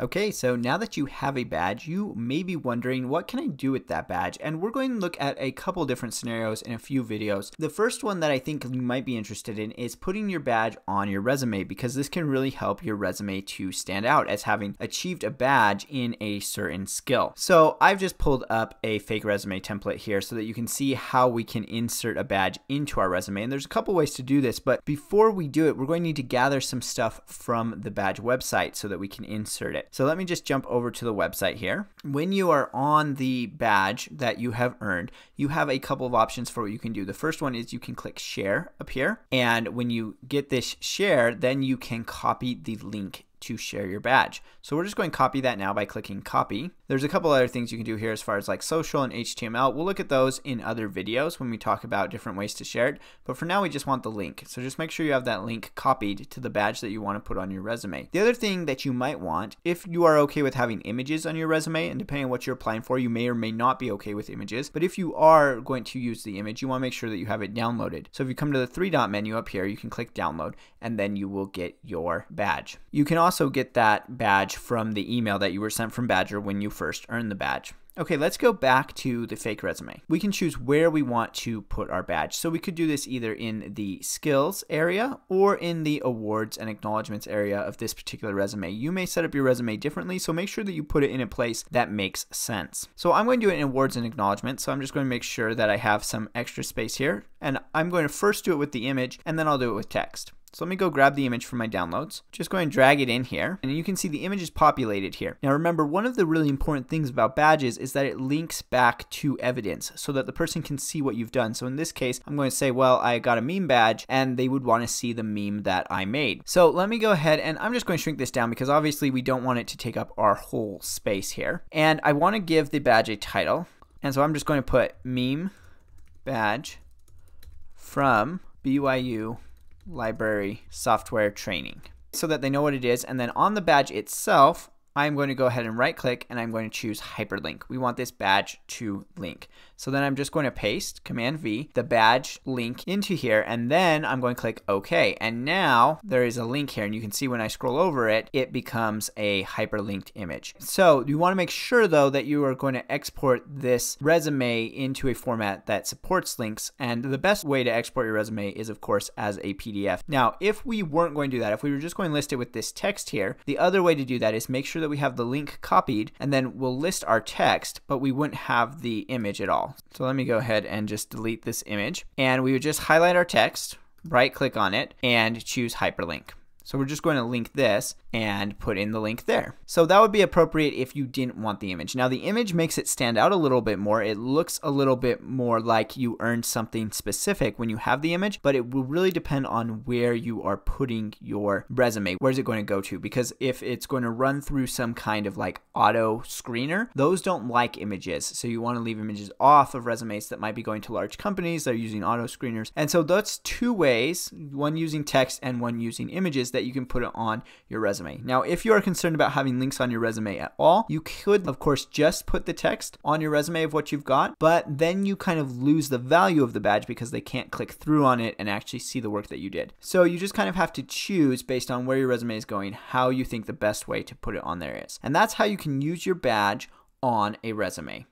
Okay, so now that you have a badge, you may be wondering what can I do with that badge? And we're going to look at a couple different scenarios in a few videos. The first one that I think you might be interested in is putting your badge on your resume because this can really help your resume to stand out as having achieved a badge in a certain skill. So I've just pulled up a fake resume template here so that you can see how we can insert a badge into our resume. And there's a couple ways to do this, but before we do it, we're going to need to gather some stuff from the badge website so that we can insert it. So let me just jump over to the website here. When you are on the badge that you have earned, you have a couple of options for what you can do. The first one is you can click share up here. And when you get this share, then you can copy the link to share your badge. So we're just going to copy that now by clicking copy. There's a couple other things you can do here as far as like social and HTML. We'll look at those in other videos when we talk about different ways to share it. But for now, we just want the link. So just make sure you have that link copied to the badge that you want to put on your resume. The other thing that you might want, if you are okay with having images on your resume, and depending on what you're applying for, you may or may not be okay with images. But if you are going to use the image, you want to make sure that you have it downloaded. So if you come to the three dot menu up here, you can click download and then you will get your badge. You can also get that badge from the email that you were sent from Badgr when you first earned the badge. Okay, let's go back to the fake resume. We can choose where we want to put our badge. So we could do this either in the skills area or in the awards and acknowledgments area of this particular resume. You may set up your resume differently, so make sure that you put it in a place that makes sense. So I'm going to do it in awards and acknowledgments. So I'm just going to make sure that I have some extra space here. And I'm going to first do it with the image and then I'll do it with text. So let me go grab the image from my downloads. Just go and drag it in here. And you can see the image is populated here. Now remember, one of the really important things about badges is that it links back to evidence so that the person can see what you've done. So in this case, I'm going to say, well, I got a meme badge and they would want to see the meme that I made. So let me go ahead and I'm just going to shrink this down because obviously we don't want it to take up our whole space here. And I want to give the badge a title. And so I'm just going to put meme badge from BYU library software training so that they know what it is. And then on the badge itself, I'm going to go ahead and right click and I'm going to choose hyperlink. We want this badge to link. So then I'm just going to paste Command V, the badge link into here, and then I'm going to click OK. And now there is a link here, and you can see when I scroll over it, it becomes a hyperlinked image. So you want to make sure though that you are going to export this resume into a format that supports links. And the best way to export your resume is of course as a PDF. Now, if we weren't going to do that, if we were just going to list it with this text here, the other way to do that is make sure that we have the link copied and then we'll list our text, but we wouldn't have the image at all. So let me go ahead and just delete this image. And we would just highlight our text, right click on it, and choose hyperlink. So we're just going to link this and put in the link there. So that would be appropriate if you didn't want the image. Now the image makes it stand out a little bit more. It looks a little bit more like you earned something specific when you have the image, but it will really depend on where you are putting your resume. Where's it going to go to? Because if it's going to run through some kind of like auto screener, those don't like images. So you want to leave images off of resumes that might be going to large companies that are using auto screeners. And so that's two ways, one using text and one using images that you can put it on your resume. Now, if you are concerned about having links on your resume at all, you could, of course, just put the text on your resume of what you've got, but then you kind of lose the value of the badge because they can't click through on it and actually see the work that you did. So you just kind of have to choose based on where your resume is going, how you think the best way to put it on there is. And that's how you can use your badge on a resume.